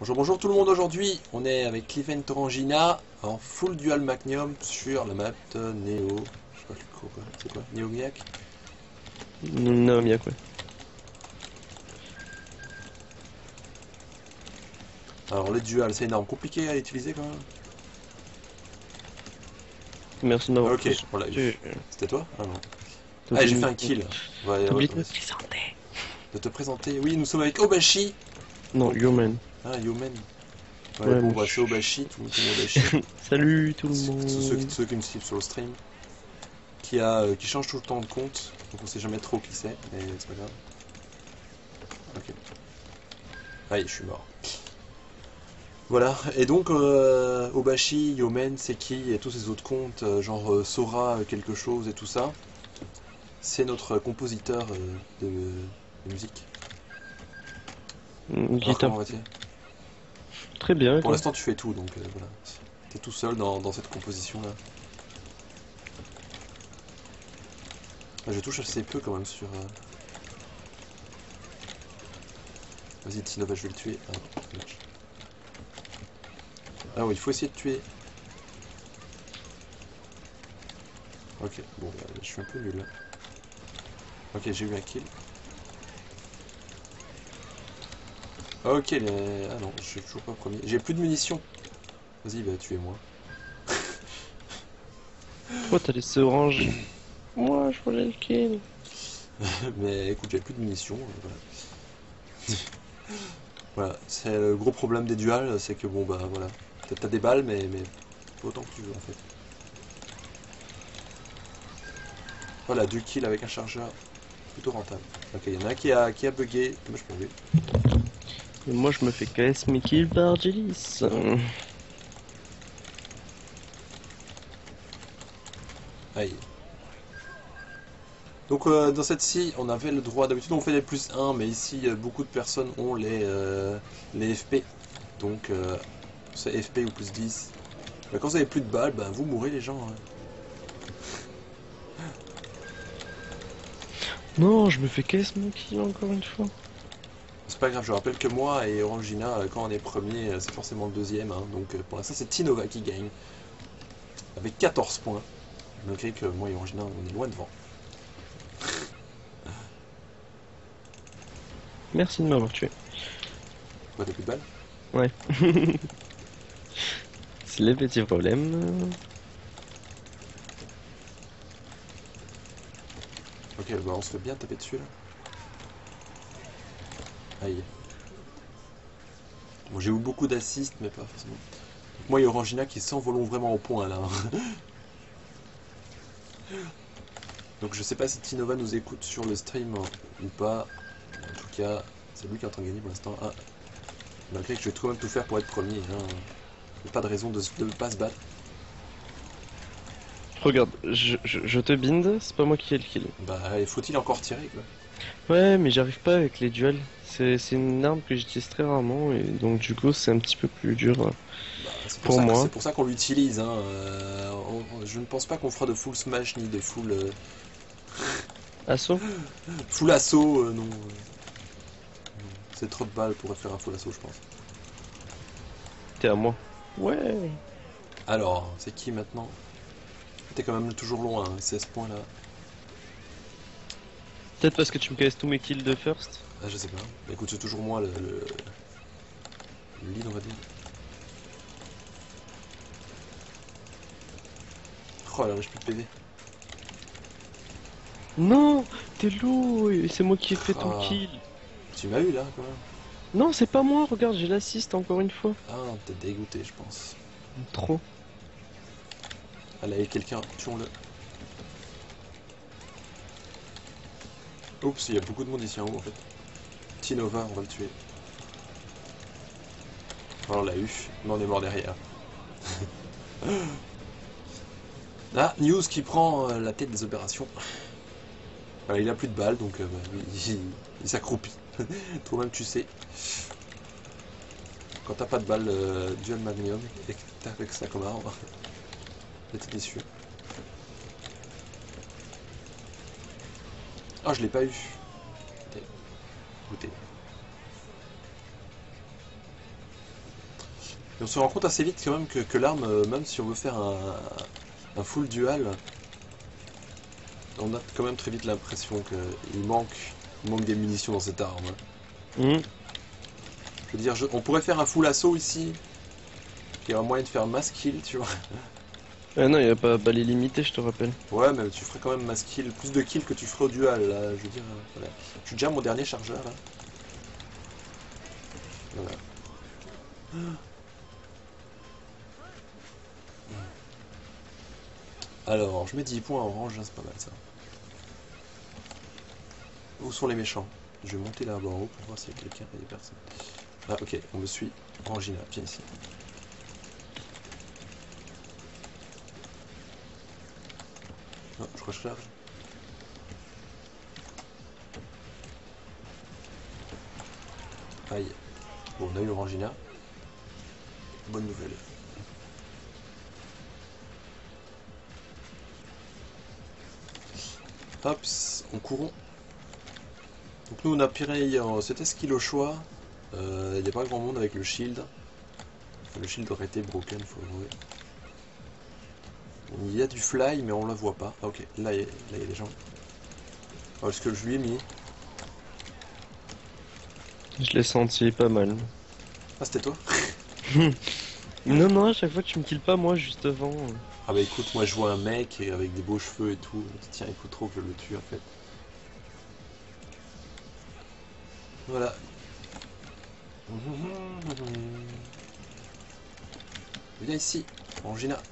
Bonjour, bonjour tout le monde. Aujourd'hui, on est avec Cliven Torangina en full dual Magnum sur la map de Neo. Je sais pas quoi, c'est quoi Neomiac Non, bien quoi. Alors, le dual, c'est énorme. Compliqué à utiliser quand même Merci de m'avoir Ok, on l'a eu. C'était toi? Ah non. Ah, j'ai fait un kill. Ouais, ouais, de me ouais. présenter. de te présenter. Oui, nous sommes avec Obashi. Non, Yoman. Ah, Yomen. Ouais, Ouais, bon, bah, je- c'est Obashi, tout le monde. Salut tout le monde. ceux qui, ceux qui me suivent sur le stream. Qui, a, euh, qui change tout le temps de compte. Donc on sait jamais trop qui c'est, mais c'est pas grave. Ok. Allez, je suis mort. Voilà, et donc euh, Obashi, Yomen, Seki et tous ces autres comptes, euh, genre euh, Sora quelque chose et tout ça, c'est notre compositeur de, de musique. Guitare. Très bien. Pour l'instant tu fais tout, donc euh, voilà. T'es tout seul dans, dans cette composition là. Je touche assez peu quand même sur... euh, Vas-y Tinova, je vais le tuer. Ah. Ah oui, il faut essayer de tuer. Ok, bon, bah, je suis un peu nul là. Ok, j'ai eu un kill. Ok, les... ah non, je suis toujours pas premier. J'ai plus de munitions. Vas-y, bah tuez-moi. Toi, t'as laissé orange. Moi, je voulais le kill. Mais écoute, j'ai plus de munitions. euh, Voilà, voilà. c'est le gros problème des duals, c'est que bon bah voilà. T'as des balles, mais, mais pas autant que tu veux en fait. Voilà, deux kills avec un chargeur, plutôt rentable. Ok, il y en a un qui a, qui a bugué, dommage pour lui. Et moi, je me fais KS mes kills par Jelis. Aïe. Donc euh, dans cette ci on avait le droit, d'habitude on fait les plus 1, mais ici euh, beaucoup de personnes ont les, euh, les FP. Donc euh, c'est FP ou plus 10. Bah, quand vous avez plus de balles, bah, vous mourrez les gens. hein. Non, je me fais KS mon kill encore une fois. C'est pas grave, je rappelle que moi et Orangina, euh, quand on est premier, euh, c'est forcément le deuxième. hein. Donc euh, pour l'instant c'est Tinova qui gagne. Avec 14 points. Malgré que moi et Orangina on est loin devant. Merci de m'avoir tué. Quoi, t'as plus de balles? Ouais. C'est les petits problèmes. Ok, bah on se fait bien taper dessus là. Aïe. Bon, j'ai eu beaucoup d'assists, mais pas forcément. Donc, moi et Orangina qui s'envolons vraiment au point là. Donc je sais pas si Tinova nous écoute sur le stream ou pas. En tout cas, c'est lui qui est en train de gagner pour l'instant. Ah. Malgré que je vais quand même tout faire pour être premier. Hein. Y a Pas de raison de ne pas se battre. Regarde, je, je, je te bind, c'est pas moi qui ai le kill. Bah, faut-il encore tirer quoi? Ouais, mais j'arrive pas avec les duels. C'est c'est une arme que j'utilise très rarement et donc du coup c'est un petit peu plus dur. Bah, c'est Pour ça- moi. C'est pour ça qu'on l'utilise. Hein. euh, je ne pense pas qu'on fera de full smash ni de full, euh, Assaut full assaut. euh, non. C'est trop de balles pour faire un full assaut, je pense. T'es à moi. Ouais. Alors, c'est qui maintenant? T'es quand même toujours loin, hein, 16 points là. Peut-être parce que tu me casses tous mes kills de first. Ah, je sais pas. Bah, écoute, c'est toujours moi le, le, le lead, on va dire. Oh là là, j'ai plus de PV. Non T'es lourd c'est moi qui ai fait ton Ah. kill. Tu m'as eu là quand même. Non, c'est pas moi, regarde, j'ai l'assist encore une fois. Ah, t'es dégoûté, je pense. Trop. Ah là, il y a quelqu'un, tuons-le. Oups, il y a beaucoup de monde ici en haut en fait. Tinova, on va le tuer. Oh, on l'a eu, mais on est mort derrière. ah, News qui prend euh, la tête des opérations. Il a plus de balles, donc euh, bah, il, il- il s'accroupit. Toi-même, tu sais. Quand t'as pas de balles euh, dual magnum et que t'as avec ça comme arme, j'étais déçu. Oh, je l'ai pas eu. Écoutez. Et on se rend compte assez vite quand même que, que l'arme, euh, même si on veut faire un, un full dual, on a quand même très vite l'impression qu'il manque, il manque des munitions dans cette arme. Hmm. Je veux dire, je- on pourrait faire un full assaut ici. Il y a un moyen de faire mass kill, tu vois. Ah non, il n'y a pas balai limité, je te rappelle. Ouais, mais tu ferais quand même mass kill, plus de kills que tu ferais au dual. Je veux dire, euh, voilà. Je suis déjà à mon dernier chargeur, là. Voilà. Alors, je mets 10 points en orange, hein, c'est pas mal ça. Où sont les méchants? Je vais monter là-bas en haut pour voir s'il y a quelqu'un et des personnes. Ah, ok, on me suit. Orangina, viens ici. Aïe. Bon, on a eu Orangina. Bonne nouvelle. Hop, on courant. Donc nous on a piré, en- c'était skill au choix. Euh, Il n'y a pas grand monde avec le shield. Le shield aurait été broken, faut avouer. Il y a du fly, mais on le voit pas. Ah, ok, là il y, a- là, il y a des gens. Ah, est-ce que je lui ai mis Je l'ai senti pas mal. Ah, c'était toi Non, non, à chaque fois tu me kills pas, moi, juste avant. Ah bah écoute, moi je vois un mec et avec des beaux cheveux et tout. Tiens, il faut trop que je le tue en fait. Voilà. Viens ici, Angina.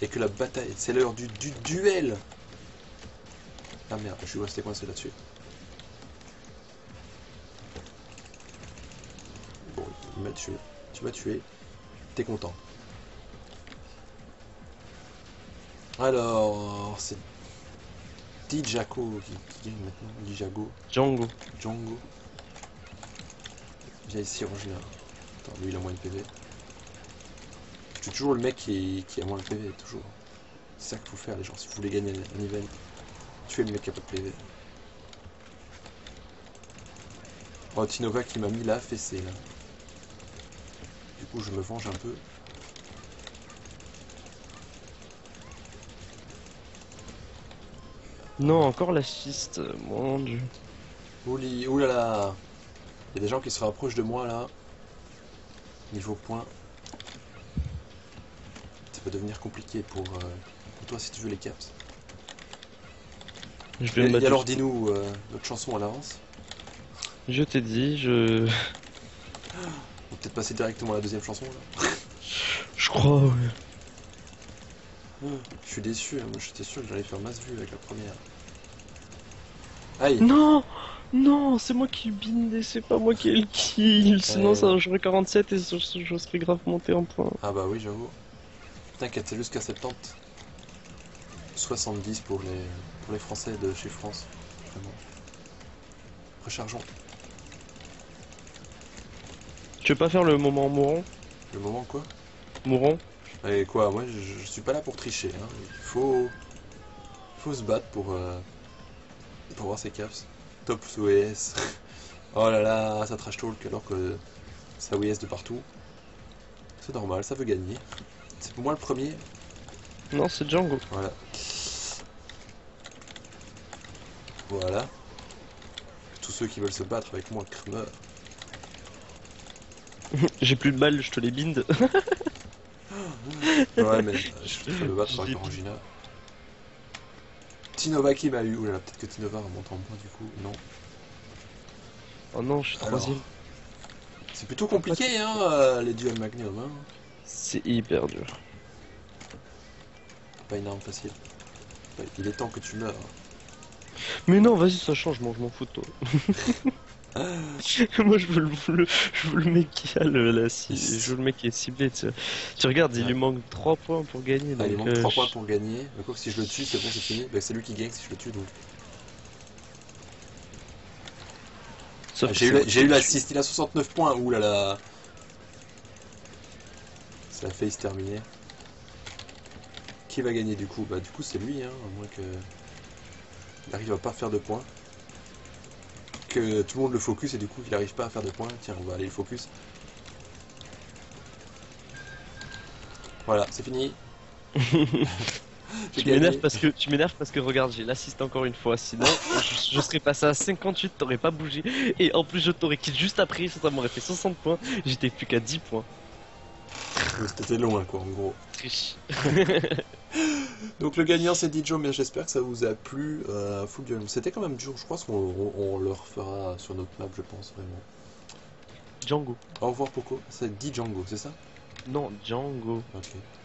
Et que la bataille, c'est l'heure du, du duel. Ah merde, je suis resté coincé là-dessus. Bon, il m'a tué. Tu m'as tué. T'es content. Alors, c'est Dijako qui, gagne maintenant. Dijago, Django. Django. Viens ici, Orangina. Attends, lui il a moins de PV. Tue toujours le mec qui, qui a moins de PV, toujours. C'est ça qu'il faut faire, les gens. Si vous voulez gagner un event, tuez le mec qui a pas de PV. Oh, Tinova qui m'a mis la fessée là. Du coup, je me venge un peu. Non, encore l'assist, mon dieu. Ouli, oulala Il y a des gens qui se rapprochent de moi là. Niveau point. Peut devenir compliqué pour, euh, pour toi si tu veux les caps. Je vais Et, me et alors dis-nous, euh, notre chanson à l'avance. Je t'ai dit, je. On peut-être passer directement à la deuxième chanson là. Je crois, ouais. Je suis déçu, hein. moi j'étais sûr que j'allais faire masse vue avec la première. Aïe Non Non, c'est moi qui bindé, c'est pas moi qui ai le kill. Sinon, Ouais. ça, j'aurais 47 et je, je serais grave monté en point. Ah bah oui j'avoue. T'inquiète, c'est jusqu'à 70. 70 pour les, pour les Français de chez France. Vraiment. Rechargeons. Tu veux pas faire le moment mourant? Le moment quoi? Mourant? Et quoi, moi je, je suis pas là pour tricher. Hein. Il faut, faut se battre pour, euh, pour voir ses caps. Top sous OES. oh là là, ça trash talk alors que ça OES de partout. C'est normal, ça veut gagner. C'est pour moi le premier. Non, c'est Django. Voilà. Voilà. Tous ceux qui veulent se battre avec moi meurent. J'ai plus de balles, je te les bind. Ouais, mais je peux me battre avec Orangina. Tinova qui m'a eu? Oulala, peut-être que Tinova remonte en point du coup. Non. Oh non, je suis troisième. C'est plutôt compliqué, hein, euh, les duels Magnum. Hein. C'est hyper dur. Pas une arme facile. Il est temps que tu meurs. Mais non, vas-y, ça change, moi je m'en fous de toi. moi je veux le, le- je veux le mec qui a le, la cible, je veux le mec qui est ciblé. Tu, tu regardes, il lui manque 3 points pour gagner. Ah, il manque euh, 3 points je- pour gagner. Mais quoi que si je le tue, c'est bon, c'est fini. Bah, c'est lui qui gagne si je le tue donc. Ah, J'ai eu, eu la tue. 6, il a 69 points. Ouh là là. Ça a failli se terminer. Qui va gagner du coup? Bah du coup c'est lui, hein, à moins que... Il arrive à pas faire de points. Que tout le monde le focus et du coup qu'il arrive pas à faire de points. Tiens, on va aller le focus. Voilà, c'est fini. tu m'énerves parce que tu m'énerves parce que regarde, j'ai l'assiste encore une fois. Sinon, je, serais passé à 58, t'aurais pas bougé. Et en plus, je t'aurais quitté juste après, ça m'aurait fait 60 points. J'étais plus qu'à 10 points. C'était loin, quoi, en gros. Donc le gagnant c'est Dijo, mais j'espère que ça vous a plu. Euh, Full Game. C'était quand même dur, je pense qu'on on, on le refera sur notre map, je pense vraiment. Django. Au revoir Poco, c'est Django, c'est ça? Non, Django. Ok.